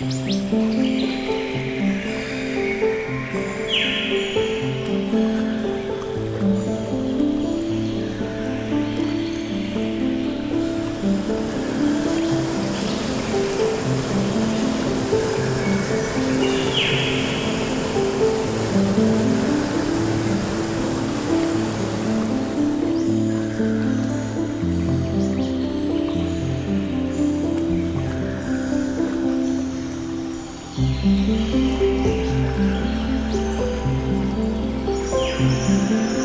Música Música